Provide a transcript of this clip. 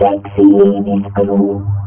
Sexy Ladies Crew. Like